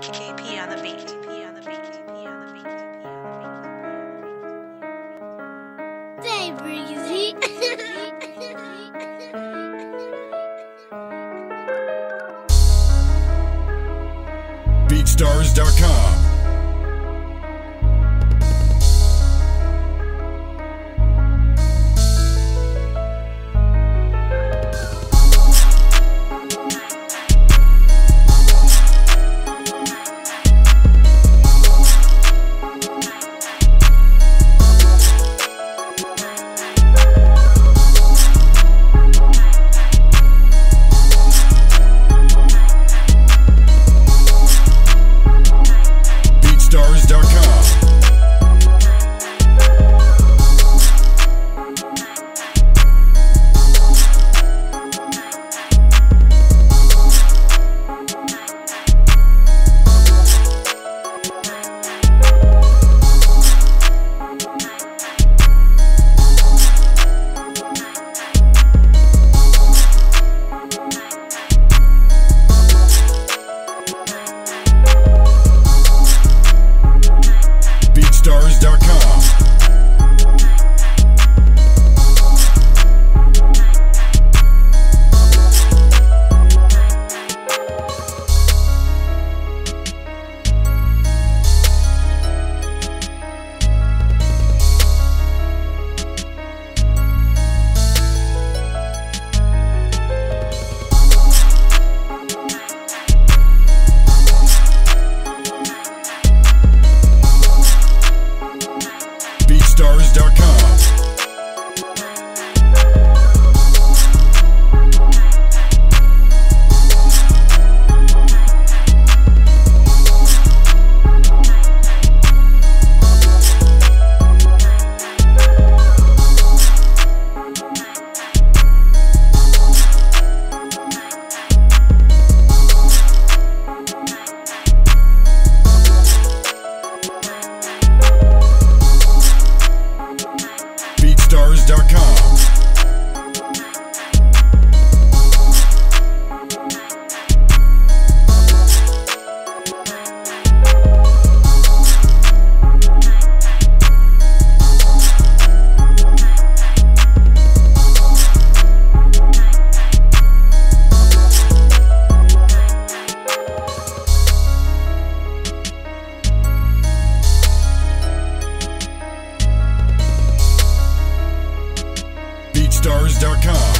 KP on the beat. KP on the stars, dark Dark. stars.com. Dirt.com.